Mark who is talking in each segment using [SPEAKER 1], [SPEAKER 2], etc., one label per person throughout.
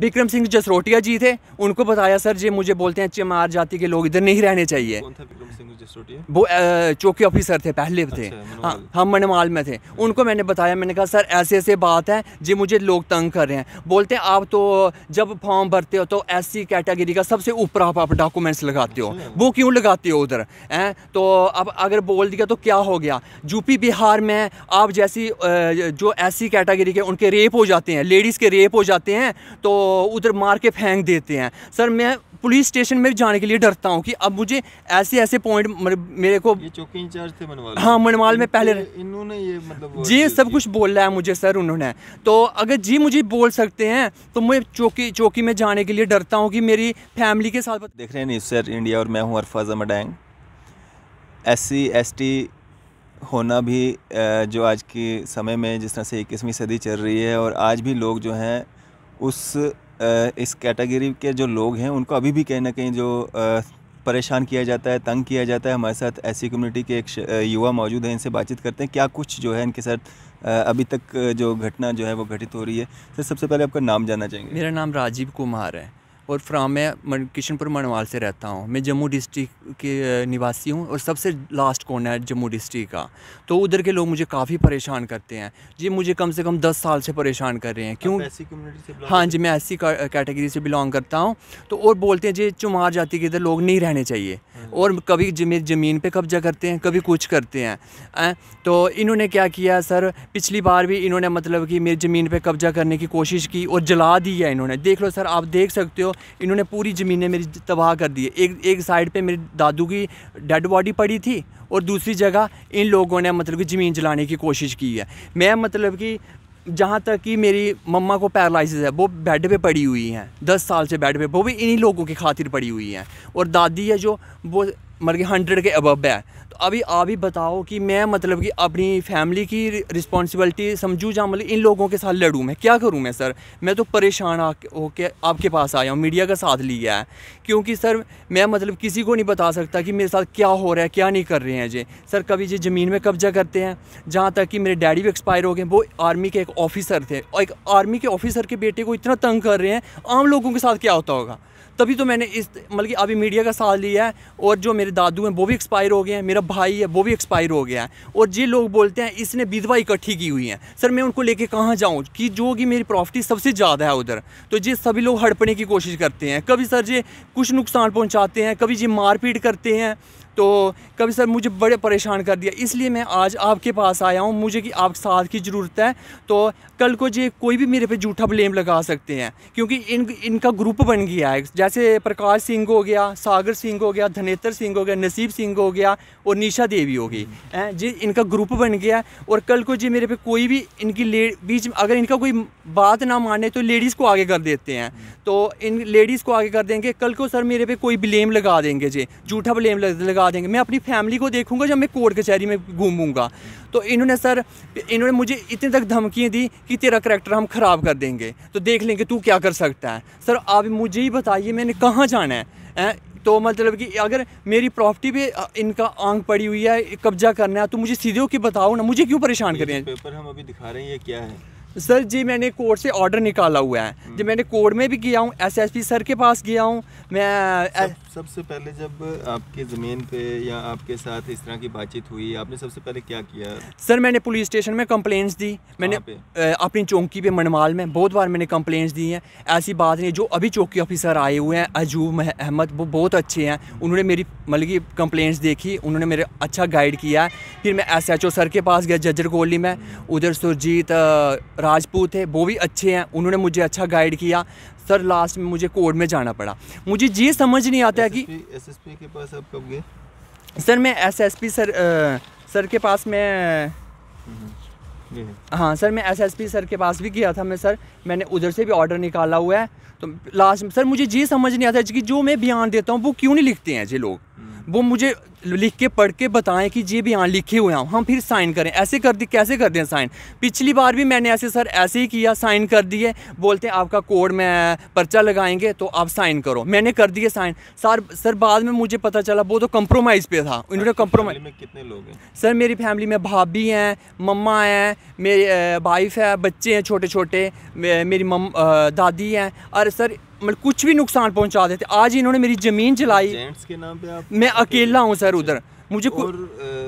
[SPEAKER 1] विक्रम सिंह जसरोटिया जी थे उनको बताया सर जी मुझे बोलते हैं चमार जाति के लोग इधर नहीं रहने चाहिए।
[SPEAKER 2] कौन था विक्रम सिंह जसरोटिया?
[SPEAKER 1] वो चौकी ऑफिसर थे पहले थे।
[SPEAKER 2] अच्छा,
[SPEAKER 1] हाँ हम मनमाल में थे। उनको मैंने बताया मैंने कहा सर ऐसे ऐसे बात है जी मुझे लोग तंग कर रहे हैं। बोलते हैं आप तो जब फॉर्म भरते हो तो एससी कैटेगरी का सबसे ऊपर आप, आप डॉक्यूमेंट्स लगाते हो। वो क्यों लगाते हो उधर हैं? तो अब अगर बोल दिया तो क्या हो गया? यूपी बिहार में आप जैसी जो एससी कैटेगरी के उनके रेप हो जाते हैं लेडीज़ के रेप हो जाते हैं तो उधर मार के फेंक देते हैं। सर मैं पुलिस स्टेशन में जाने के लिए डरता हूँ कि अब मुझे ऐसे ऐसे पॉइंट मेरे को
[SPEAKER 2] ये चौकी इंचार्ज थे मनवाल।
[SPEAKER 1] हाँ, मनवाल में पहले-
[SPEAKER 2] इन्होंने ये मतलब
[SPEAKER 1] जी सब कुछ बोल रहा है मुझे सर उन्होंने। तो अगर जी मुझे बोल सकते हैं तो मैं चौकी चौकी में जाने के लिए डरता हूँ कि मेरी फैमिली के साथ
[SPEAKER 2] देख रहे हैं न्यूज़ सर इंडिया और मैं हूँ अरफाज अमडैंग। एस सी एस टी होना भी जो आज के समय में जिस तरह से इक्कीसवीं सदी चल रही है और आज भी लोग जो हैं उस इस कैटेगरी के जो लोग हैं, उनको अभी भी कहीं ना कहीं जो परेशान किया जाता है, तंग किया जाता है, हमारे साथ ऐसी कम्युनिटी के एक युवा मौजूद हैं, इनसे बातचीत करते हैं। क्या कुछ जो है इनके साथ अभी तक जो घटना जो है वो घटित हो रही है? सर सबसे पहले आपका नाम जानना चाहेंगे।
[SPEAKER 1] मेरा नाम राजीव कुमार है। और फ्राम मैं किशनपुर मनवाल से रहता हूँ। मैं जम्मू डिस्ट्रिक्ट के निवासी हूँ और सबसे लास्ट कोना है जम्मू डिस्ट्रिक्ट का। तो उधर के लोग मुझे काफ़ी परेशान करते हैं। जी मुझे कम से कम दस साल से परेशान कर रहे हैं। क्यों?
[SPEAKER 2] ऐसी कम्युनिटी से
[SPEAKER 1] हाँ जी मैं ऐसी कैटेगरी से बिलोंग करता हूँ। तो और बोलते हैं जी चुमार जाति के इधर लोग नहीं रहने चाहिए। और कभी ज- मेरी ज़मीन पर कब्जा करते हैं कभी कुछ करते हैं। हैं? तो इन्होंने क्या किया सर? पिछली बार भी इन्होंने मतलब कि मेरी ज़मीन पर कब्जा करने की कोशिश की और जला दी है इन्होंने। देख लो सर आप देख सकते हो इन्होंने पूरी ज़मीनें मेरी तबाह कर दी एक एक साइड पे मेरी दादू की डेड बॉडी पड़ी थी और दूसरी जगह इन लोगों ने मतलब कि ज़मीन जलाने की कोशिश की है। मैं मतलब कि जहाँ तक कि मेरी मम्मा को पैरालिसिस है, वो बेड पे पड़ी हुई हैं, दस साल से बेड पे, वो भी इन्हीं लोगों की खातिर पड़ी हुई हैं। और दादी है जो, वो मतलब कि हंड्रेड के अबब है। तो अभी आप ही बताओ कि मैं मतलब कि अपनी फैमिली की रिस्पॉन्सिबिलिटी समझूँ या मतलब इन लोगों के साथ लड़ूँ मैं? क्या करूँ मैं सर मैं तो परेशान आ होके आपके पास आया हूँ मीडिया का साथ लिया है। क्योंकि सर मैं मतलब किसी को नहीं बता सकता कि मेरे साथ क्या हो रहा है, क्या नहीं कर रहे हैं जी। सर कभी जी ज़मीन में कब्जा करते हैं, जहाँ तक कि मेरे डैडी भी एक्सपायर हो गए, वो आर्मी के एक ऑफिसर थे। और एक आर्मी के ऑफिसर के बेटे को इतना तंग कर रहे हैं, आम लोगों के साथ क्या होता होगा? तभी तो मैंने इस मतलब कि अभी मीडिया का साथ लिया है और जो मेरे दादू हैं, वो भी एक्सपायर हो गए हैं, मेरा भाई है, वो भी एक्सपायर हो गया है। और जे लोग बोलते हैं, इसने विधवा इकट्ठी की हुई है। सर, मैं उनको लेके कहाँ जाऊँ? कि जो कि मेरी प्रॉपर्टी सबसे ज़्यादा है उधर। तो ये सभी लोग हड़पने की कोशिश करते हैं। कभी सर जे कुछ नुकसान पहुँचाते हैं, कभी जी मारपीट करते हैं। तो कभी सर, मुझे बड़े परेशान कर दिया। इसलिए मैं आज आपके पास आया हूँ। मुझे कि आप साथ की ज़रूरत है। तो कल को जी कोई भी मेरे पे झूठा ब्लेम लगा सकते हैं, क्योंकि इन, इनका ग्रुप बन गया है। जैसे प्रकाश सिंह हो गया, सागर सिंह हो गया, धनेत्र सिंह हो गया, नसीब सिंह हो गया और निशा देवी हो गई। हैं जी, इनका ग्रुप बन गया है और कल को जी मेरे पे कोई भी इनकी ले, बीच अगर इनका कोई बात ना माने तो लेडीज़ को आगे कर देते हैं। तो इन लेडीज़ को आगे कर देंगे। कल को सर मेरे पे कोई ब्लेम लगा देंगे जी, झूठा ब्लेम लगा देंगे। मैं अपनी फैमिली को देखूँगा, जब मैं कोर्ट कचहरी में घूमूँगा। तो इन्होंने सर, इन्होंने मुझे इतने तक धमकियाँ दी कि तेरा करेक्टर हम ख़राब कर देंगे। तो देख लेंगे तू क्या कर सकता है। सर, आप मुझे ही बताइए, मैंने कहाँ जाना है? हैं? तो मतलब कि अगर मेरी प्रॉपर्टी पे इनका आँख पड़ी हुई है, कब्जा करना है तो मुझे सीधे होकर बताओ ना, मुझे क्यों परेशान कर रहे हैं?
[SPEAKER 2] पेपर हम अभी दिखा रहे हैं, ये क्या है?
[SPEAKER 1] सर जी मैंने कोर्ट से ऑर्डर निकाला हुआ है। जब मैंने कोर्ट में भी गया हूँ एसएसपी सर के पास गया हूँ मैं
[SPEAKER 2] सब, सबसे पहले जब आपके ज़मीन पे या आपके साथ इस तरह की बातचीत हुई आपने सबसे पहले क्या किया?
[SPEAKER 1] सर मैंने पुलिस स्टेशन में कंप्लेंट्स दी। मैंने अपनी चौकी पे मनमाल में बहुत बार मैंने कंप्लेंट्स दी हैं। ऐसी बात नहीं जो अभी चौकी ऑफिसर आए हुए हैं अजूब अहमद वो बहुत अच्छे हैं। उन्होंने मेरी मतलब कि कंप्लेंट्स देखी उन्होंने मेरे अच्छा गाइड किया। है फिर मैं एसएचओ सर के पास गया जजर कोहली में। उधर सुरजीत राजपूत है वो भी अच्छे हैं उन्होंने मुझे अच्छा गाइड किया। सर लास्ट में मुझे कोर्ट में जाना पड़ा। मुझे ये समझ नहीं आता है कि
[SPEAKER 2] एसएसपी के पास आप कब गए?
[SPEAKER 1] सर मैं एसएसपी सर अ, सर के पास मैं
[SPEAKER 2] हाँ।
[SPEAKER 1] सर मैं एसएसपी सर के पास भी गया था मैं सर मैंने उधर से भी ऑर्डर निकाला हुआ है। तो लास्ट में सर मुझे ये समझ नहीं आता है कि जो मैं बयान देता हूँ वो क्यों नहीं लिखते हैं ये लोग? वो मुझे लिख के पढ़ के बताएँ कि ये भी यहाँ लिखे हुए हैं। हम फिर साइन करें। ऐसे कर दी कैसे कर दें साइन? पिछली बार भी मैंने ऐसे सर ऐसे ही किया साइन कर दिए बोलते हैं आपका कोड में पर्चा लगाएँगे तो आप साइन करो। मैंने कर दिए साइन। सर सर बाद में मुझे पता चला वो तो कंप्रोमाइज़ पे था। उन्होंने कंप्रोमाइज
[SPEAKER 2] में कितने लोग हैं?
[SPEAKER 1] सर मेरी फैमिली में भाभी हैं मम्मा हैं मेरी वाइफ है बच्चे हैं छोटे छोटे मेरी मम दादी हैं। और सर मतलब कुछ भी नुकसान पहुँचा देते। आज इन्होंने मेरी ज़मीन जलाई।
[SPEAKER 2] के नाम पे आप
[SPEAKER 1] मैं अकेला हूँ सर। उधर। मुझे
[SPEAKER 2] और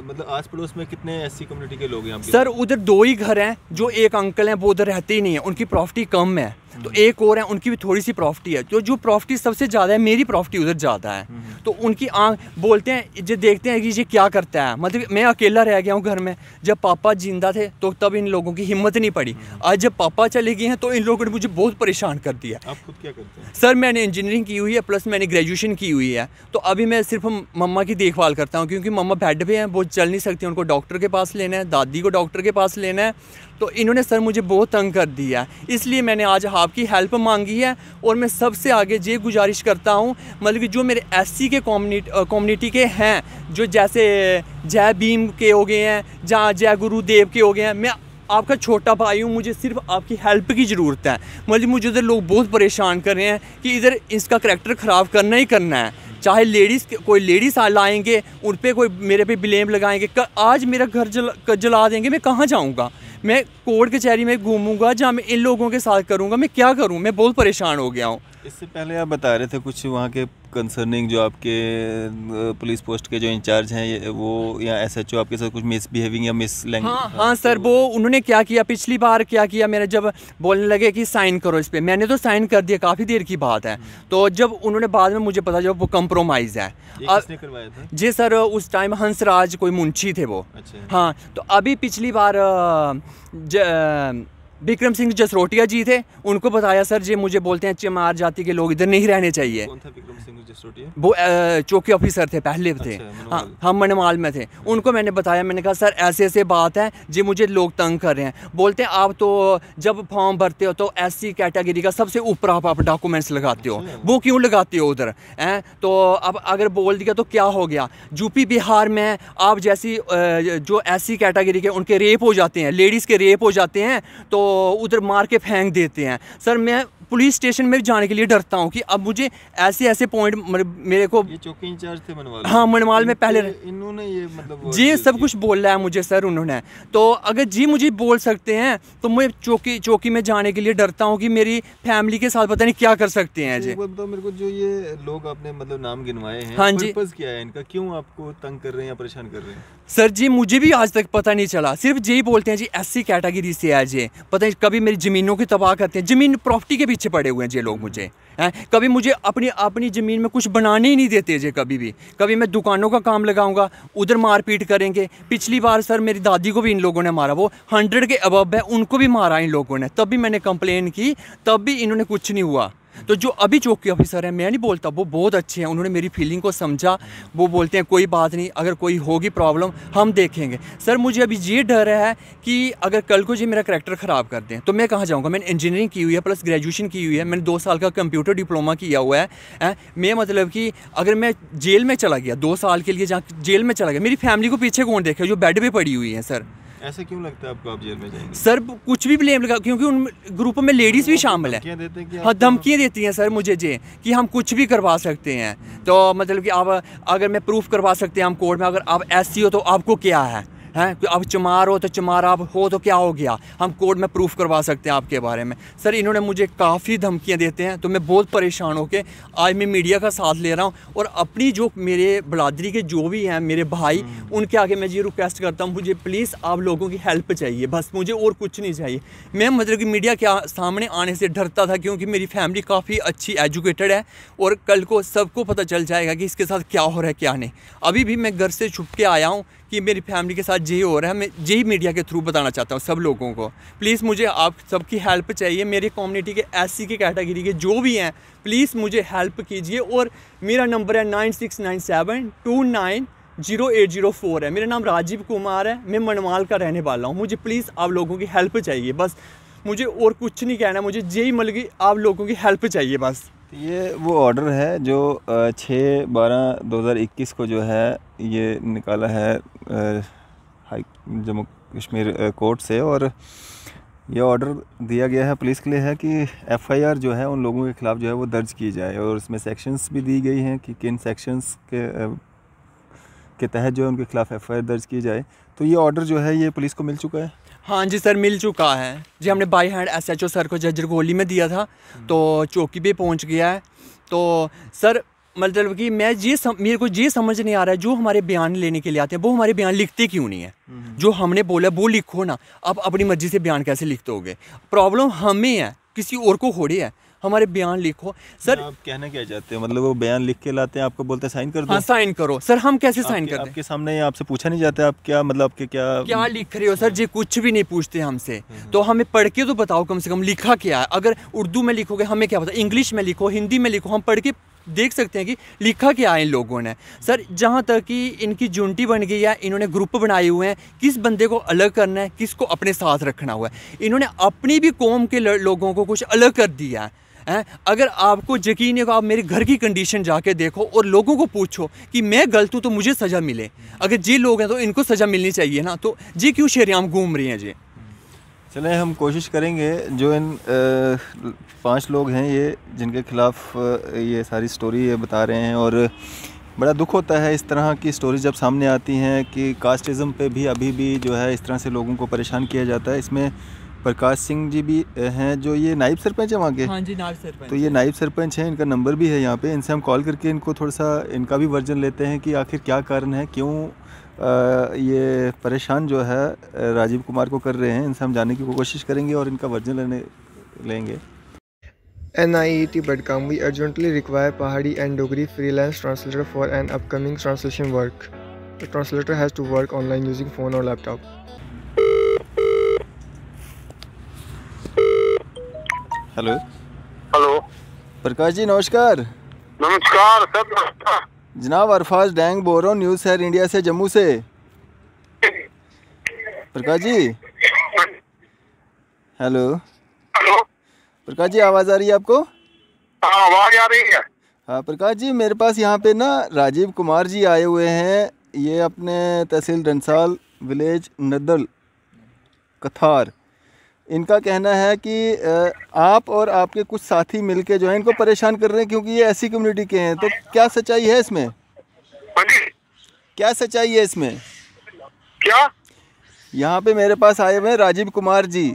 [SPEAKER 2] मतलब आस पड़ोस में कितने ऐसी कम्युनिटी के लोग हैं
[SPEAKER 1] सर उधर दो ही घर हैं जो एक अंकल हैं वो उधर रहते ही नहीं है। उनकी प्रॉपर्टी कम है। तो एक और है उनकी भी थोड़ी सी प्रॉफिटी है। तो जो प्रॉफिटी सबसे ज़्यादा है मेरी प्रॉफिटी उधर ज़्यादा है। तो उनकी आँख बोलते हैं जो देखते हैं कि ये क्या करता है। मतलब मैं अकेला रह गया हूँ घर में। जब पापा ज़िंदा थे तो तब इन लोगों की हिम्मत नहीं पड़ी। आज जब पापा चले गए हैं तो इन लोगों ने मुझे बहुत परेशान कर दिया।
[SPEAKER 2] आप खुद क्या करते हैं?
[SPEAKER 1] सर मैंने इंजीनियरिंग की हुई है प्लस मैंने ग्रेजुएशन की हुई है। तो अभी मैं सिर्फ़ मम्मा की देखभाल करता हूँ क्योंकि मम्मा बेड पे हैं वो चल नहीं सकती उनको डॉक्टर के पास लेना है दादी को डॉक्टर के पास लेना है। तो इन्होंने सर मुझे बहुत तंग कर दिया। इसलिए मैंने आज आपकी हेल्प मांगी है और मैं सबसे आगे ये गुजारिश करता हूँ मतलब कि जो मेरे एससी के कम्युनिटी के हैं, जो जैसे जय भीम के हो गए हैं, जहाँ जय गुरुदेव के हो गए हैं, मैं आपका छोटा भाई हूँ, मुझे सिर्फ़ आपकी हेल्प की ज़रूरत है। मतलब मुझे उधर लोग बहुत परेशान कर रहे हैं कि इधर इसका करेक्टर ख़राब करना ही करना है। चाहे लेडीज़ कोई लेडीज़ लाएँगे उन पर कोई मेरे पे ब्लेम लगाएँगे आज मेरा घर जला जला देंगे, मैं कहाँ जाऊँगा? मैं कोर्ट कचहरी में घूमूँगा, जहाँ मैं इन लोगों के साथ करूँगा, मैं क्या करूँ? मैं बहुत परेशान हो गया हूँ।
[SPEAKER 2] इससे पहले आप बता रहे थे कुछ वहाँ के कंसर्निंग जो आपके पुलिस पोस्ट के जो इंचार्ज हैं वो या एस एच ओ आपके साथ कुछ मिस बिहेविंग या मिस
[SPEAKER 1] लैंग्वेज हाँ हाँ सर वो उन्होंने क्या किया पिछली बार क्या किया मेरा जब बोलने लगे कि साइन करो इस पर मैंने तो साइन कर दिया काफ़ी देर की बात है। तो जब उन्होंने बाद में मुझे पता जब वो कंप्रोमाइज़ है। जी सर उस टाइम हंसराज कोई मुंशी थे वो। अच्छा। हाँ तो अभी पिछली बार विक्रम सिंह जसरोटिया जी थे उनको बताया सर जी मुझे बोलते हैं चमार जाति के लोग इधर नहीं रहने चाहिए। कौन था विक्रम सिंह जसरोटिया? वो चौकी ऑफिसर थे पहले थे। अच्छा, हाँ हम मनमाल में थे। उनको मैंने बताया मैंने कहा सर ऐसे ऐसे बात है जी मुझे लोग तंग कर रहे हैं। बोलते हैं आप तो जब फॉर्म भरते हो तो एस कैटेगरी का सबसे ऊपर आप, आप डॉक्यूमेंट्स लगाते हो। अच्छा। वो क्यों लगाते हो उधर हैं? तो अब अगर बोल दिया तो क्या हो गया? यूपी बिहार में आप जैसी जो एस कैटेगरी के उनके रेप हो जाते हैं लेडीज़ के रेप हो जाते हैं तो उधर मार के फेंक देते हैं। सर मैं पुलिस स्टेशन में जाने के लिए डरता हूँ कि अब मुझे ऐसे ऐसे पॉइंट मेरे को
[SPEAKER 2] ये चौकी इंचार्ज थे मनवाल।
[SPEAKER 1] हाँ मनवाल में पहले
[SPEAKER 2] इन्होंने ये मतलब
[SPEAKER 1] जी सब कुछ बोल रहा है मुझे सर उन्होंने। तो अगर जी मुझे बोल सकते हैं तो मैं चौकी चौकी में जाने के लिए डरता हूँ कि मेरी फैमिली के साथ पता नहीं क्या कर सकते हैं जी
[SPEAKER 2] तो मेरे को जो ये लोग आपने मतलब नाम गिनवाए हैं हाँ जी। क्या है इनका? क्यों आपको तंग कर रहे हैं या परेशान कर रहे हैं?
[SPEAKER 1] सर जी मुझे भी आज तक पता नहीं चला। सिर्फ़ यही बोलते हैं जी एस कैटेगरी से है जी। पता नहीं कभी मेरी ज़मीनों की तबाह करते हैं। ज़मीन प्रॉपर्टी के पीछे पड़े हुए हैं ये लोग मुझे, हैं? कभी मुझे अपनी अपनी ज़मीन में कुछ बनाने ही नहीं देते जे कभी भी। कभी मैं दुकानों का काम लगाऊँगा, उधर मारपीट करेंगे। पिछली बार सर मेरी दादी को भी इन लोगों ने मारा, वो हंड्रेड के अबब है, उनको भी मारा इन लोगों ने। तब भी मैंने कंप्लेन की, तब भी इन्होंने कुछ नहीं हुआ। तो जो अभी चौकी ऑफिसर है मैं नहीं बोलता वो बहुत अच्छे हैं उन्होंने मेरी फीलिंग को समझा वो बोलते हैं कोई बात नहीं अगर कोई होगी प्रॉब्लम हम देखेंगे. सर मुझे अभी ये डर है कि अगर कल को जी मेरा करेक्टर ख़राब कर दें तो मैं कहाँ जाऊँगा? मैंने इंजीनियरिंग की हुई है प्लस ग्रेजुएशन की हुई है मैंने दो साल का कंप्यूटर डिप्लोमा किया हुआ है, है? मैं मतलब कि अगर मैं जेल में चला गया दो साल के लिए जहाँ जेल में चला गया मेरी फैमिली को पीछे कौन देखे जो बेड पर पड़ी हुई है सर।
[SPEAKER 2] ऐसा क्यों लगता है आपको आप जेल में जाएँगे?
[SPEAKER 1] सर कुछ भी ब्लेम लगा क्योंकि उन ग्रुप में लेडीज़ भी शामिल है। हाँ धमकियाँ देती हैं सर मुझे जे कि हम कुछ भी करवा सकते हैं। तो मतलब कि आप अगर मैं प्रूफ करवा सकते हैं हम कोर्ट में अगर आप ऐसी हो तो आपको क्या है? हैं? अब चमार हो तो चमार आप हो तो क्या हो गया? हम कोर्ट में प्रूफ करवा सकते हैं आपके बारे में। सर इन्होंने मुझे काफ़ी धमकियाँ देते हैं तो मैं बहुत परेशान होकर आज मैं मीडिया का साथ ले रहा हूँ और अपनी जो मेरे बलादरी के जो भी हैं मेरे भाई हम्म। उनके आगे मैं ये रिक्वेस्ट करता हूँ मुझे प्लीज़ आप लोगों की हेल्प चाहिए। बस मुझे और कुछ नहीं चाहिए। मैं मतलब कि मीडिया के सामने आने से डरता था क्योंकि मेरी फैमिली काफ़ी अच्छी एजुकेटेड है और कल को सबको पता चल जाएगा कि इसके साथ क्या हो रहा है क्या नहीं। अभी भी मैं घर से छुप के आया हूँ कि मेरी फैमिली के साथ यही हो रहा है, मैं यही मीडिया के थ्रू बताना चाहता हूँ सब लोगों को। प्लीज़ मुझे आप सबकी हेल्प चाहिए, मेरी कम्युनिटी के एस की कैटेगरी के जो भी हैं प्लीज़ मुझे हेल्प कीजिए और मेरा नंबर है nine six nine seven two nine zero eight zero four है। मेरा नाम राजीव कुमार है, मैं मनवाल का रहने वाला हूँ। मुझे प्लीज़ आप लोगों की हेल्प चाहिए, बस मुझे और कुछ नहीं कहना, मुझे यही मतलब आप लोगों की हेल्प चाहिए, बस।
[SPEAKER 2] ये वो ऑर्डर है जो छः बारह दो हज़ार इक्कीस को जो है, ये निकाला है हाई, जम्मू कश्मीर कोर्ट से और ये ऑर्डर दिया गया है पुलिस के लिए है कि एफआईआर जो है उन लोगों के ख़िलाफ़ जो है वो दर्ज की जाए और उसमें सेक्शंस भी दी गई हैं कि किन सेक्शंस के के तहत जो है उनके ख़िलाफ़ एफआईआर दर्ज की जाए। तो ये ऑर्डर जो है ये पुलिस को मिल चुका है।
[SPEAKER 1] हाँ जी सर मिल चुका है। जी हमने बाई हैंड एसएचओ सर को जजर गोली में दिया था तो चौकी पे पहुँच गया है। तो सर मतलब कि मैं ये सम, मेरे को ये समझ नहीं आ रहा है जो हमारे बयान लेने के लिए आते हैं वो हमारे बयान लिखते क्यों नहीं है? जो हमने बोला वो लिखो ना। आप अपनी मर्ज़ी से बयान कैसे लिखते होगे प्रॉब्लम हमें है किसी और को हो रही है। हमारे बयान लिखो। सर
[SPEAKER 2] आप कहना क्या चाहते हैं? मतलब वो बयान लिख के लाते हैं आपको बोलते हैं साइन कर दो।
[SPEAKER 1] हाँ साइन करो। सर हम कैसे साइन करते हैं?
[SPEAKER 2] आपके सामने आपसे पूछा नहीं जाता आप क्या मतलब आपके क्या
[SPEAKER 1] क्या लिख रहे हो? सर जी कुछ भी नहीं पूछते हमसे। तो हमें पढ़ के तो बताओ कम से कम लिखा क्या है। अगर उर्दू में लिखोगे हमें क्या पता? इंग्लिश में लिखो हिंदी में लिखो हम पढ़ के देख सकते हैं कि लिखा क्या है इन लोगों ने। सर जहाँ तक कि इनकी जुंटी बन गई है इन्होंने ग्रुप बनाए हुए हैं किस बंदे को अलग करना है किसको अपने साथ रखना हुआ है। इन्होंने अपनी भी कौम के लोगों को कुछ अलग कर दिया है। हैं? अगर आपको यकीन है आप मेरे घर की कंडीशन जाके देखो और लोगों को पूछो कि मैं गलत हूँ तो मुझे सज़ा मिले। अगर जी लोग हैं तो इनको सज़ा मिलनी चाहिए ना। तो जी क्यों शेरियाम घूम रही हैं जी?
[SPEAKER 2] चलें, हम कोशिश करेंगे जो इन पाँच लोग हैं ये, जिनके ख़िलाफ़ ये सारी स्टोरी ये बता रहे हैं और बड़ा दुख होता है इस तरह की स्टोरी जब सामने आती हैं कि कास्टिज़म पे भी, अभी भी जो है, इस तरह से लोगों को परेशान किया जाता है। इसमें प्रकाश सिंह जी भी हैं जो ये नाइब सरपंच है वहाँ के?
[SPEAKER 1] हाँ जी नाइब सरपंच
[SPEAKER 2] तो ये नाइब सरपंच हैं इनका नंबर भी है यहाँ पे। इनसे हम कॉल करके इनको थोड़ा सा इनका भी वर्जन लेते हैं कि आखिर क्या कारण है क्यों ये परेशान जो है राजीव कुमार को कर रहे हैं इनसे हम जानने की कोशिश करेंगे और इनका वर्जन लेने लेंगे।
[SPEAKER 3] N I E T बडकाम we urgently require Pahari and Dogri freelance translator for an upcoming translation work translator has to work online using phone और laptop
[SPEAKER 2] hello
[SPEAKER 4] hello
[SPEAKER 2] Prakash ji नमस्कार।
[SPEAKER 4] नमस्कार सर नमस्कार।
[SPEAKER 2] जनाब Arfaz dang बोल रहा हूँ news शहर India से जम्मू से। प्रकाश जी। हेलो
[SPEAKER 4] हेलो
[SPEAKER 2] प्रकाश जी आवाज़ आ रही है आपको?
[SPEAKER 4] हाँ आवाज़ आ रही है।
[SPEAKER 2] हाँ प्रकाश जी मेरे पास यहाँ पे ना राजीव कुमार जी आए हुए हैं। ये अपने तहसील डंसाल विलेज नदल कथार। इनका कहना है कि आप और आपके कुछ साथी मिलके जो है इनको परेशान कर रहे हैं क्योंकि ये ऐसी कम्युनिटी के हैं। तो क्या सच्चाई है इसमें?
[SPEAKER 4] हाँ
[SPEAKER 2] क्या सच्चाई है इसमें?
[SPEAKER 4] क्या?
[SPEAKER 2] यहाँ पे मेरे पास आए हुए हैं राजीव कुमार जी।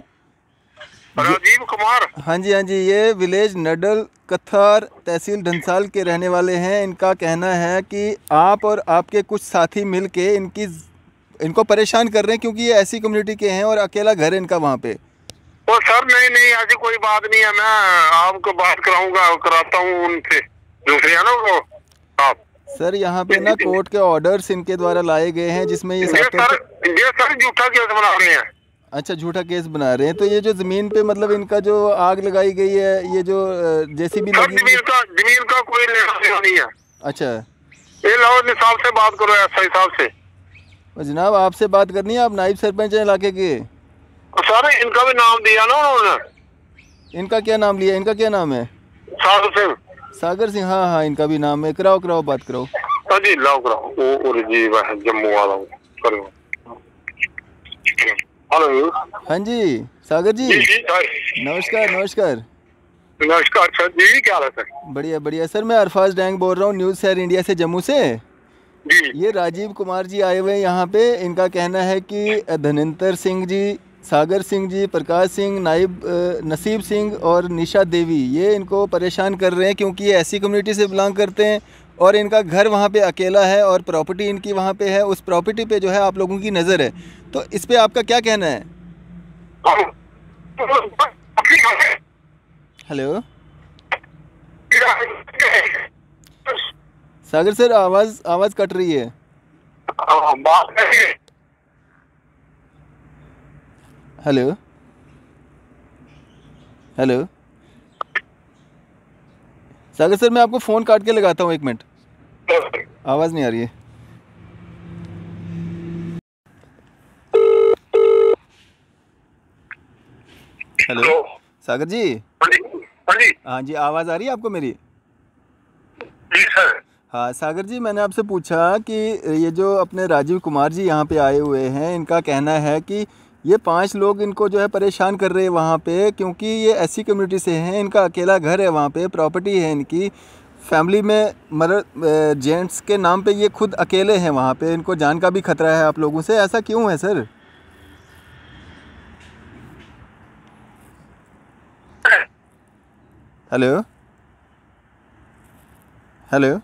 [SPEAKER 4] राजीव कुमार?
[SPEAKER 2] हाँ जी हाँ जी ये विलेज नडल कथार तहसील ढंसाल के रहने वाले हैं। इनका कहना है कि आप और आपके कुछ साथी मिल के इनकी इनको परेशान कर रहे हैं क्योंकि ये ऐसी कम्युनिटी के हैं और अकेला घर है इनका वहाँ पे।
[SPEAKER 4] वो सर नहीं नहीं ऐसी कोई बात नहीं है। मैं आपको बात कराऊँगा कराता हूँ उनसे। दूसरे है ना वो? आप
[SPEAKER 2] सर यहाँ पे ना कोर्ट के ऑर्डर्स इनके द्वारा लाए गए हैं जिसमें ये
[SPEAKER 4] ये सर ये सर झूठा केस बना रहे हैं।
[SPEAKER 2] अच्छा झूठा केस बना रहे हैं। तो ये जो ज़मीन पे मतलब इनका जो आग लगाई गई है ये जो जैसी भी
[SPEAKER 4] लगी ज़मीन का ज़मीन का कोई लेना देना नहीं है।
[SPEAKER 2] अच्छा।
[SPEAKER 4] ये लाओ निसाब से बात करो ऐसा हिसाब से।
[SPEAKER 2] जनाब आपसे बात करनी है आप नाइब सरपंच हैं इलाके के।
[SPEAKER 4] सर इनका भी नाम दिया ना उन्होंने।
[SPEAKER 2] इनका क्या नाम लिया? इनका क्या नाम है?
[SPEAKER 4] सागर सिंह।
[SPEAKER 2] सागर सिंह हाँ हाँ इनका भी नाम है। कराओ कराओ बात कराओ।
[SPEAKER 4] हाँ जी लाओ कराओ। वो जम्मू वाला हूँ। हेलो।
[SPEAKER 2] हाँ जी सागर जी।
[SPEAKER 4] जी
[SPEAKER 2] नमस्कार नमस्कार।
[SPEAKER 4] नमस्कार सर। जी क्या हाल है सर?
[SPEAKER 2] बढ़िया बढ़िया। सर मैं अरफाज डैंग बोल रहा हूँ न्यूज़ शहर इंडिया से जम्मू से।
[SPEAKER 4] जी।
[SPEAKER 2] ये राजीव कुमार जी आए हुए हैं यहाँ पे। इनका कहना है कि धनेंद्र सिंह जी सागर सिंह जी, प्रकाश सिंह नाइब नसीब सिंह और निशा देवी, ये इनको परेशान कर रहे हैं क्योंकि ये ऐसी कम्युनिटी से बिलोंग करते हैं और इनका घर वहाँ पे अकेला है और प्रॉपर्टी इनकी वहाँ पे है, उस प्रॉपर्टी पे जो है आप लोगों की नज़र है। तो इस पर आपका क्या कहना है? हेलो सागर सर, आवाज़ आवाज़ कट रही है। हेलो हेलो सागर सर मैं आपको फ़ोन काट के लगाता हूँ एक मिनट आवाज़ नहीं आ रही है। हेलो सागर जी?
[SPEAKER 4] हाँ जी
[SPEAKER 2] हाँ आवाज़ आ रही है आपको मेरी?
[SPEAKER 4] जी सर।
[SPEAKER 2] हाँ सागर जी मैंने आपसे पूछा कि ये जो अपने राजीव कुमार जी यहाँ पे आए हुए हैं इनका कहना है कि ये पाँच लोग इनको जो है परेशान कर रहे हैं वहाँ पे, क्योंकि ये ऐसी कम्युनिटी से हैं, इनका अकेला घर है वहाँ पे प्रॉपर्टी है इनकी। फैमिली में मदर जेंट्स के नाम पे ये खुद अकेले हैं वहाँ पे, इनको जान का भी खतरा है आप लोगों से। ऐसा क्यों है, sir? Hello hello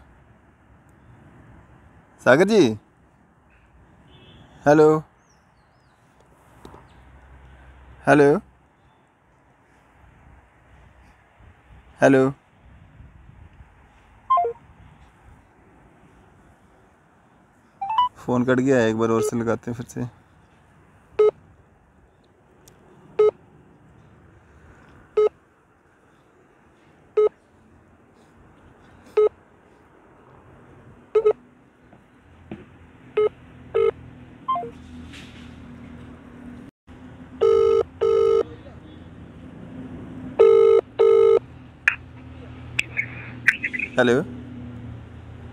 [SPEAKER 2] Sagar ji? Hello hello hello phone cut गया है एक बार और से लगाते हैं फिर से। Hello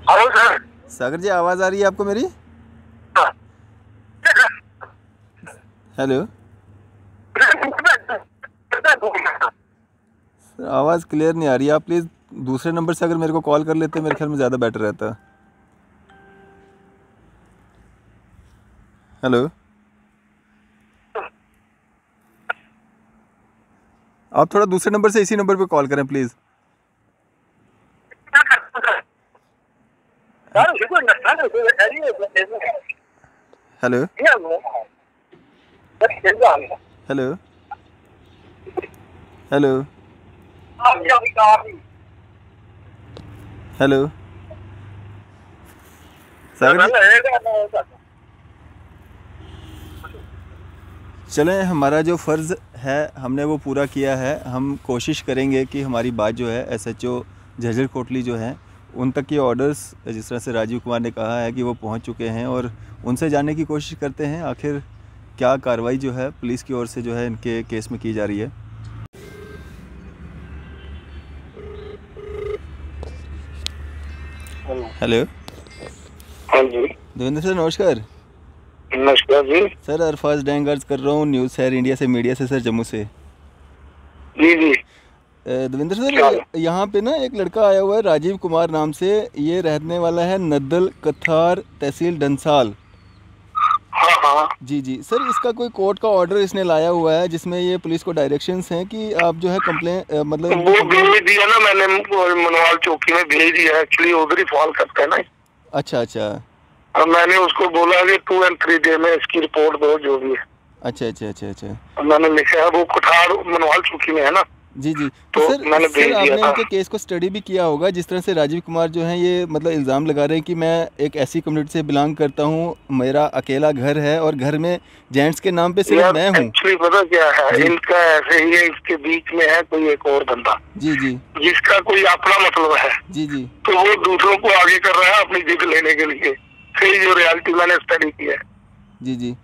[SPEAKER 4] hello sir.
[SPEAKER 2] Sagar ji आवाज़ आ रही है आपको मेरी? हेलो। सर आवाज़ क्लियर नहीं आ रही। आप प्लीज़ दूसरे नंबर से अगर मेरे को कॉल कर लेते मेरे ख्याल में ज़्यादा बेटर रहता। हेलो। आप थोड़ा दूसरे नंबर से इसी नंबर पे कॉल करें please. Hello hello hello hello चलें, हमारा जो फ़र्ज़ है, हमने वो पूरा किया है। हम कोशिश करेंगे कि हमारी बात जो है S H O Jhajjar Kotli जो है उन तक ये ऑर्डर्स जिस तरह से राजीव कुमार ने कहा है कि वो पहुँच चुके हैं और उनसे जानने की कोशिश करते हैं आखिर क्या कार्रवाई जो है पुलिस की ओर से जो है इनके केस में की जा रही है? हेलो।
[SPEAKER 4] हाँ जी।
[SPEAKER 2] देवेंद्र सर नमस्कार।
[SPEAKER 4] नमस्कार जी।
[SPEAKER 2] सर अरफाज डैंग कर रहा हूँ न्यूज़ शहर इंडिया से मीडिया से सर जम्मू से।
[SPEAKER 4] जी जी।
[SPEAKER 2] देवेंद्र सर यहाँ पे ना एक लड़का आया हुआ है राजीव कुमार नाम से। ये रहने वाला है नद्दल कथार तहसील डंसाल।
[SPEAKER 4] हाँ हाँ
[SPEAKER 2] जी जी। सर इसका कोई कोर्ट का ऑर्डर इसने लाया हुआ है जिसमें ये पुलिस को डायरेक्शंस हैं कि आप जो है कंप्लेन मतलब
[SPEAKER 4] वो भेज दिया ना मैंने मनवाल चौकी में भेज दिया एक्चुअली उधर ही फॉल करता है ना।
[SPEAKER 2] अच्छा अच्छा।
[SPEAKER 4] और मैंने उसको बोला कि टू एंड थ्री डे में इसकी रिपोर्ट दो जो भी है।
[SPEAKER 2] अच्छा अच्छा अच्छा अच्छा।
[SPEAKER 4] मैंने लिखा है वो कुठार मनवाल चौकी में है ना।
[SPEAKER 2] जी जी।
[SPEAKER 4] तो
[SPEAKER 2] सर
[SPEAKER 4] मैंने
[SPEAKER 2] सर
[SPEAKER 4] दिया
[SPEAKER 2] आपने। इनके केस को स्टडी भी किया होगा जिस तरह से राजीव कुमार जो हैं ये मतलब इल्ज़ाम लगा रहे हैं कि मैं एक ऐसी कम्युनिटी से बिलोंग करता हूँ मेरा अकेला घर है और घर में जेंट्स के नाम पे सिर्फ़ मैं हूँ।
[SPEAKER 4] पता क्या है। इनका ऐसे ही है इसके बीच में है कोई एक और बंदा।
[SPEAKER 2] जी जी।
[SPEAKER 4] जिसका कोई अपना मतलब है।
[SPEAKER 2] जी जी।
[SPEAKER 4] तो वो दूसरों को आगे कर रहा है अपनी जिद लेने के लिए। फिर जो रियलिटी मैंने स्टडी की है।
[SPEAKER 2] जी जी।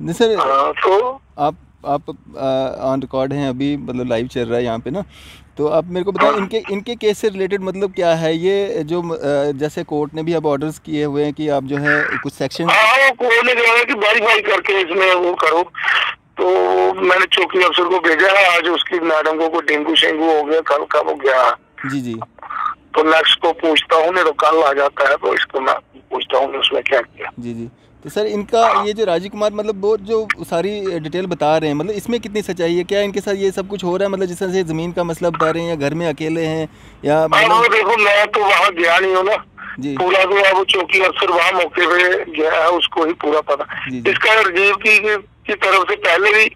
[SPEAKER 2] नहीं सर
[SPEAKER 4] हाँ, तो
[SPEAKER 2] आप आप ऑन रिकॉर्ड हैं अभी मतलब लाइव चल रहा है यहाँ पे ना। तो आप मेरे को बताएँ इनके इनके केस से रिलेटेड मतलब क्या है? ये जो जैसे कोर्ट ने भी अब ऑर्डर्स किए हुए हैं कि आप जो है कुछ सेक्शन
[SPEAKER 4] हाँ कोर्ट ने कहा है कि वेरीफाई करके इसमें वो करो। तो मैंने चौकी अफसर को भेजा है आज उसकी मैडम को कोई डेंगू शेंगू हो गया कल का हो गया।
[SPEAKER 2] जी जी।
[SPEAKER 4] तो नेक्स्ट को पूछता हूँ नहीं तो कल आ जाता है तो इसको मैं पूछता हूँ कि उसने क्या किया।
[SPEAKER 2] जी जी। तो सर इनका ये जो राजीव कुमार मतलब वो जो सारी डिटेल बता रहे हैं मतलब इसमें कितनी सच्चाई है? क्या इनके साथ ये सब कुछ हो रहा है? मतलब जिस तरह से ज़मीन का मसला बता रहे हैं या घर में अकेले हैं या
[SPEAKER 4] हाँ
[SPEAKER 2] मतलब
[SPEAKER 4] वो देखो मैं तो वहाँ गया नहीं हूँ ना।
[SPEAKER 2] जी।
[SPEAKER 4] पूरा तो अब चौकी अफसर वहाँ मौके पे गया है उसको ही पूरा पता।
[SPEAKER 2] जी, जी।
[SPEAKER 4] इसका राजीव की की तरफ़ से पहले भी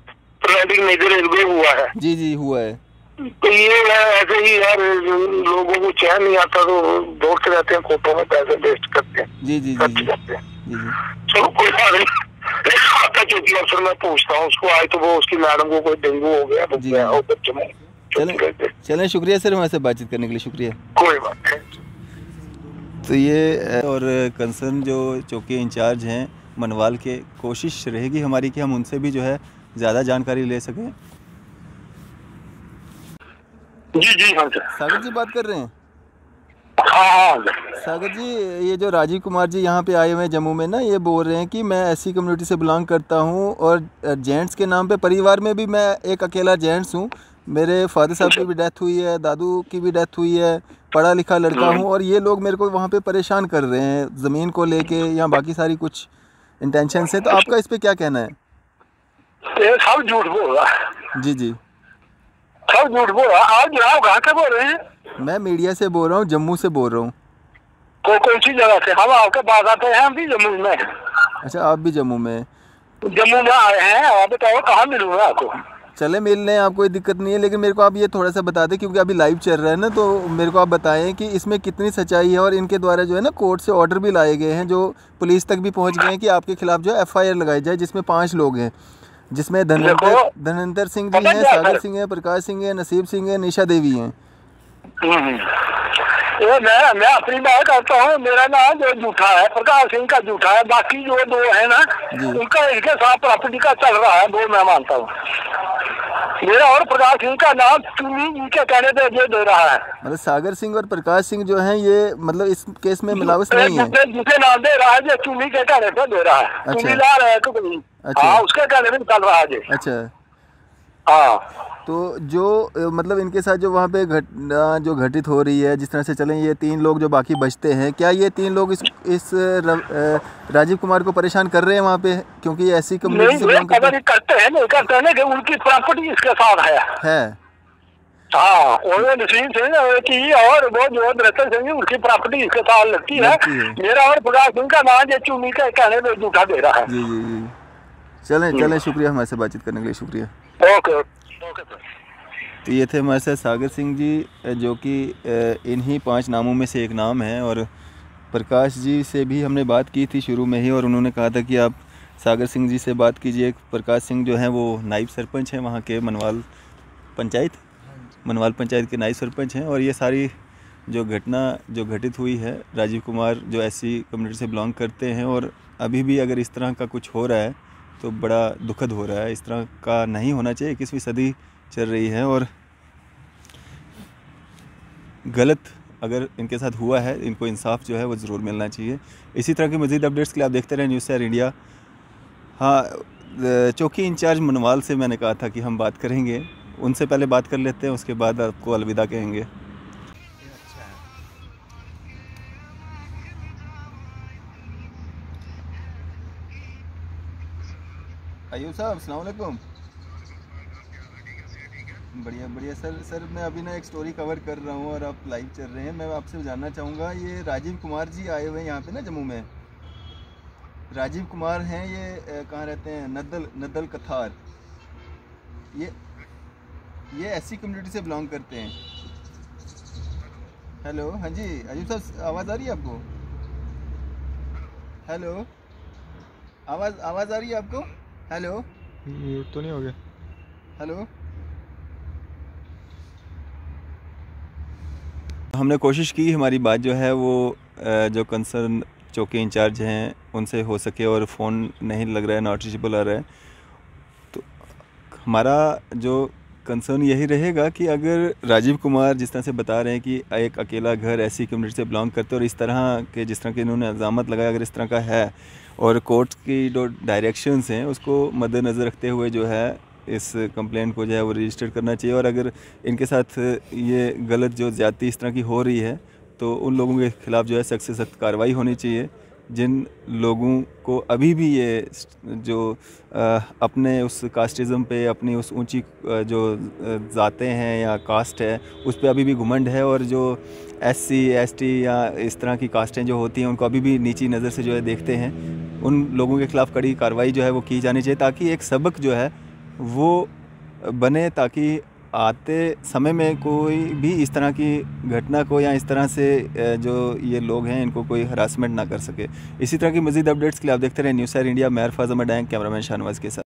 [SPEAKER 4] प्रिवेंटिव मेजर दो हुआ है।
[SPEAKER 2] जी जी हुआ है।
[SPEAKER 4] तो ये ऐसे ही यार लोगों को चैन नहीं आता तो दौड़ते रहते हैं कोर्टों में पैसे वेस्ट करते हैं
[SPEAKER 2] जी जी जी जी।
[SPEAKER 4] करते हैं।
[SPEAKER 2] जी जी।
[SPEAKER 4] चलो कोई बात नहीं आता चौकी अफसर मैं पूछता हूँ उसको आए तो वो उसकी मैडम को कोई डेंगू हो गया तो गया। बच्चे में
[SPEAKER 2] चलें
[SPEAKER 4] छुट्टी
[SPEAKER 2] चलें शुक्रिया सर हमारे से बातचीत करने के लिए शुक्रिया।
[SPEAKER 4] कोई बात नहीं
[SPEAKER 2] तो ये और कंसर्न जो चौकी इंचार्ज हैं मनवाल के कोशिश रहेगी हमारी कि हम उनसे भी जो है ज़्यादा जानकारी ले सकें।
[SPEAKER 4] जी जी हाँ सर।
[SPEAKER 2] सागर जी बात कर रहे हाँ। सागर जी ये जो राजीव कुमार जी यहाँ पे आए हुए हैं जम्मू में ना ये बोल रहे हैं कि मैं ऐसी कम्युनिटी से बिलोंग करता हूँ और जेंट्स के नाम पे परिवार में भी मैं एक अकेला जेंट्स हूँ। मेरे फादर साहब की भी डेथ हुई है दादू की भी डेथ हुई है पढ़ा लिखा लड़का हूँ और ये लोग मेरे को वहाँ पे परेशान कर रहे हैं ज़मीन को लेके या बाकी सारी कुछ इंटेंशन से तो आपका इस पर क्या कहना है?
[SPEAKER 5] सब झूठ बोल रहा है।
[SPEAKER 2] जी जी।
[SPEAKER 5] सब झूठ बोल रहा है। आप जनाब कहाँ से बोल रहे हैं?
[SPEAKER 2] मैं मीडिया से बोल रहा हूँ जम्मू से बोल रहा हूँ।
[SPEAKER 5] को कौन सी जगह से? हम आपके पास आते हैं हम भी जम्मू में
[SPEAKER 2] अच्छा आप भी जम्मू में।
[SPEAKER 5] जम्मू में आए हैं आप बताओ कहाँ मिलूँगा आपको?
[SPEAKER 2] चले मिल लें आपको कोई दिक्कत नहीं है लेकिन मेरे को आप ये थोड़ा सा बता दें क्योंकि अभी लाइव चल रहा है ना तो मेरे को आप बताएँ कि इसमें कितनी सच्चाई है और इनके द्वारा जो है ना कोर्ट से ऑर्डर भी लाए गए हैं जो पुलिस तक भी पहुँच गए हैं कि आपके खिलाफ जो है एफ़ लगाई जाए जिसमें पाँच लोग हैं। जिसमें धनंतर धनंतर सिंह जी हैं सागर सिंह है प्रकाश सिंह है नसीब सिंह है निशा देवी हैं।
[SPEAKER 5] ये मैं मैं अपनी बात करता हूँ मेरा नाम जो झूठा है प्रकाश सिंह का झूठा है बाकी जो दो है ना उनका इनके साथ प्रॉपर्टी का चल रहा है वो मैं मानता हूँ। मेरा और प्रकाश सिंह का नाम चुनी जी के कहने पे ये दे रहा है।
[SPEAKER 2] मतलब सागर सिंह और प्रकाश सिंह जो हैं ये मतलब इस केस में मिलावट नहीं है?
[SPEAKER 5] दूसरे नाम दे रहा है जो चुनी के कहने पे दे रहा है।
[SPEAKER 2] अच्छा।
[SPEAKER 5] चुनी ला रहा है तो
[SPEAKER 2] अच्छा।
[SPEAKER 5] हाँ उसके कहने पे चल रहा है
[SPEAKER 2] अच्छा।
[SPEAKER 5] हाँ।
[SPEAKER 2] तो जो मतलब इनके साथ जो वहाँ पे घटना जो घटित हो रही है जिस तरह से चलें ये तीन लोग जो बाकी बचते हैं क्या ये तीन लोग इस इस अ, राजीव कुमार को परेशान कर रहे हैं वहाँ पे? क्योंकि ऐसी कम्युनिटी
[SPEAKER 5] नहीं
[SPEAKER 2] से
[SPEAKER 5] ये
[SPEAKER 2] करते
[SPEAKER 5] नहीं करते हैं नहीं करते हैं ना कि उनकी प्रॉपर्टी इसके साथ है।
[SPEAKER 2] है।
[SPEAKER 5] हाँ की और वो जो रतन सिंह उनकी प्रॉपर्टी इसके साथ लगती है। मेरा और प्रकाश सिंह का नाम ये चुनी के कहने में झूठा दे रहा है।
[SPEAKER 2] जी जी जी। चलें चलें शुक्रिया हमारे से बातचीत करने के लिए शुक्रिया।
[SPEAKER 5] ओके ओके सर
[SPEAKER 2] तो ये थे हमारे साथ सागर सिंह जी जो कि इन्हीं पाँच नामों में से एक नाम है और प्रकाश जी से भी हमने बात की थी शुरू में ही और उन्होंने कहा था कि आप सागर सिंह जी से बात कीजिए। प्रकाश सिंह जो हैं वो नायब सरपंच हैं वहाँ के मनवाल पंचायत मनवाल पंचायत के नायब सरपंच हैं और ये सारी जो घटना जो घटित हुई है राजीव कुमार जो ऐसी कम्युनिटी से बिलोंग करते हैं और अभी भी अगर इस तरह का कुछ हो रहा है तो बड़ा दुखद हो रहा है। इस तरह का नहीं होना चाहिए, इक्कीसवीं सदी चल रही है और गलत अगर इनके साथ हुआ है, इनको इंसाफ जो है वो ज़रूर मिलना चाहिए। इसी तरह की मज़ीद अपडेट्स के लिए आप देखते रहें न्यूज़ सैर इंडिया। हाँ चौकी इंचार्ज मनवाल से मैंने कहा था कि हम बात करेंगे, उनसे पहले बात कर लेते हैं, उसके बाद आपको अलविदा कहेंगे। साहब अस्सलाम बढ़िया बढ़िया। सर सर, मैं अभी ना एक स्टोरी कवर कर रहा हूँ और आप लाइव चल रहे हैं। मैं आपसे जानना चाहूँगा, ये राजीव कुमार जी आए हुए हैं यहाँ पे ना जम्मू में? राजीव कुमार हैं, ये कहाँ रहते हैं? नदल नदल कथार ये ये ऐसी कम्युनिटी से बिलोंग करते हैं। हेलो हाँ जी, अजीब साहब आवाज़ आ रही है आपको? हेलो आवाज़ आवाज़ आ रही है आपको? हेलो।
[SPEAKER 3] म्यूट तो नहीं हो गया।
[SPEAKER 2] हेलो। हमने कोशिश की हमारी बात जो है वो जो कंसर्न चौकी इंचार्ज हैं उनसे हो सके और फ़ोन नहीं लग रहा है नॉट रिचेबल आ रहा है। तो हमारा जो कंसर्न यही रहेगा कि अगर राजीव कुमार जिस तरह से बता रहे हैं कि एक अकेला घर ऐसी कम्युनिटी से बिलोंग करते और इस तरह के, जिस तरह के इन्होंने इल्ज़ामत लगाया, अगर इस तरह का है और कोर्ट की जो डायरेक्शंस हैं उसको मद्देनज़र रखते हुए जो है इस कंप्लेंट को जो है वो रजिस्टर करना चाहिए और अगर इनके साथ ये गलत जो ज़्यादती इस तरह की हो रही है तो उन लोगों के ख़िलाफ़ जो है सख्त से सख्त कार्रवाई होनी चाहिए। जिन लोगों को अभी भी ये जो अपने उस कास्टिज़म पे, अपनी उस ऊँची जो ज़ातें हैं या कास्ट है, उस पर अभी भी घुमंड है और जो एस सी, एस टी या इस तरह की कास्टें जो होती हैं, उनको अभी भी नीची नज़र से जो है देखते हैं। उन लोगों के ख़िलाफ़ कड़ी कार्रवाई जो है वो की जानी चाहिए ताकि एक सबक जो है वो बने ताकि आते समय में कोई भी इस तरह की घटना को या इस तरह से जो ये लोग हैं, इनको कोई हरासमेंट ना कर सके। इसी तरह की मजीद अपडेट्स के लिए आप देखते रहे न्यूज़ इंडिया मैं अरफाज अहमद डैंग, कैमरामैन शाहनवाज के साथ।